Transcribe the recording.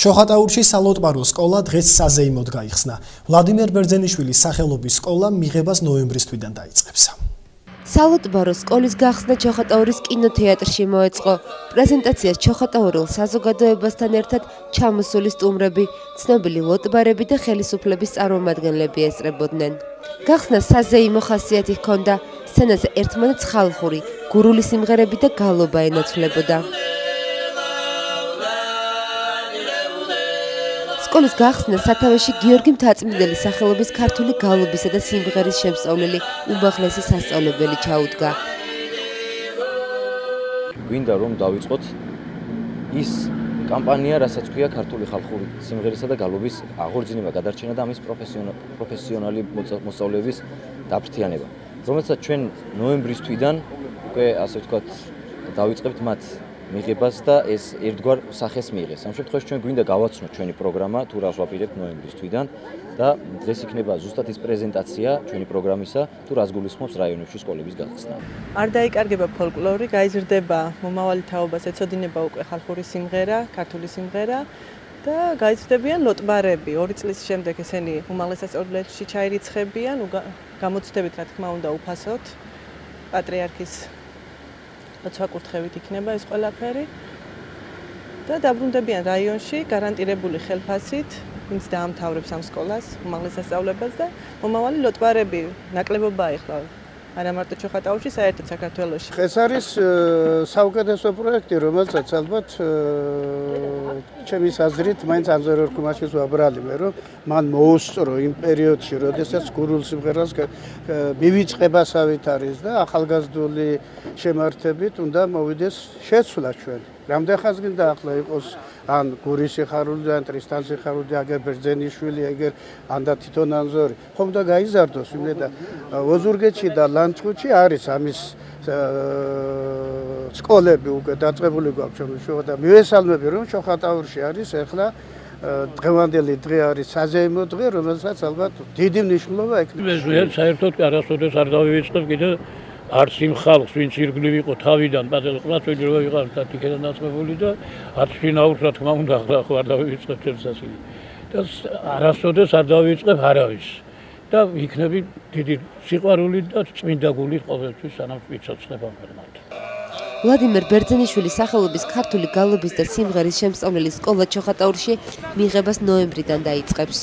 ჩოხატაურში სალოტპარო სკოლა დღეს საზეიმოდ გაიხსნა. ვლადიმერ ბერძენიშვილის სახელობის სკოლა მიღებას ნოემბრის თვიდან დაიწყებს. სალოტპარო სკოლის გახსნა ჩოხატაურის კინოთეატრში მოეწყო. პრეზენტაციას ჩოხატაურულ საზოგადოებასთან ერთად ჩამოსული სტუმრები, ცნობილი ლოტბარები და ხელისუფლების წარმომადგენლები ესწრებოდნენ. გახსნა საზეიმო ხასიათი ჰქონდა, სცენაზე ერთმანეთს ხალხური, გურული სიმღერები და გალობა ენაცვლებოდა. სკოლის გახსნა სათავეში გიორგი მთაწმიდელის სახელობის ქართული გალობისა და სიმღერის შემსწავლელი უმაღლესი სასწავლებელი ჩაუდგა. გვინდა რომ დავიწყოთ ის კამპანია, რასაც ქვია ქართული ხალხური სიმღერისა და გალობის აღორძინება, გადარჩენა და ამის პროფესიონალი მოსწავლეების დაფრთიანება. რომელსაც ჩვენ ნოემბრის თვიდან უკვე ასე ვთქვათ დავიწყებთ მათ მიღებას და ეს ერთგვარ სახეს მიიღეს. ამ შემთხვევაში ჩვენ გვინდა გავაცნოთ ჩვენი პროგრამა, თუ რას ვაპირებთ ნოემბრის თვიდან და დღეს იქნება ზუსტად ის პრეზენტაცია ჩვენი პროგრამისა, თუ რას გულისხმობს რაიონებში სკოლების გახსნა. არ დაიკარგება ფოლკლორი, გაიზრდება მომავალი თაობას, ეცოდინება უკვე ხალხური სიმღერა, ქართული სიმღერა და გაიზრდებიან ლოტბარები. ორი წლის შემდეგ ესენი უმაღლესასწავლებლებში ჩაირიცხებიან, გამოცდებით რა თქმა უნდა უფასოდ პატრიარქის ცვაკურთხევით იქნება ეს ყველაფერი და დაბრუნდებიან რაიონში გარანტირებული ხელფასით, ვინც დაამთავრებს ამ სკოლას, უმაღლეს სასწავლებლებს და მომავალი ლოტვარები ნაკლებობაა ახლა არა მარტო ჩოხატაუში, საერთოდ საქართველოში. ეს არის საუკეთესო პროექტი, რომელსაც ალბათ ჩემის აზრით მაინც ანზორ კუმაშის ვაბრალიმე, რომ მან მოუსწრო იმ პერიოდში, როდესაც გურულ სიმღერას მივიწყებასავით არის და ახალგაზრდული შემართებით უნდა მოვიდეს შეცვლა ჩვენ. რამდენ ხანს გინდა ახლა იყოს ან გურის ხარული და ტრისტან ხარული აგერ ბერძენიშვილი ეგერ ანდა თვითონ ანზორი. ხომ და გაიზარდოს იმე და ოზურგეთში და ლანჩხუთში არის ამის სკოლები უკვე დაწყებული გვაქვს ჩვენ შუა და მივესალმები რომ შოხატაურში არის ახლა დღევანდელი დღე არის საზეიმო დღე რომელსაც ალბათ დიდი მნიშვნელობა ექნება. ეს საერთოდ არასოდეს არ დავივიწყებ კიდე არც იმ ხალხს ვინც ირგვლივ იყო თავიდან პატრიოტულად ვიდრე ვიყავ და თიქედან დაწყებული და არც ფინაურს რა თქმა უნდა ახლა ხო არ დავიწყებ ეს ასილი და არასოდეს არ დავიწყებ არავის. და იქნები დიდი სიყვარული და წმინდა გული ყოველთვის სანამ ვიცოცხლება მერმად ვლადიმერ ბერძენიშვილის სახელობის ქართული გალობის და სიმღერის შემსწავლელი სკოლა ჩოხატაურში მიღებას ნოემბრიდან დაიწყებს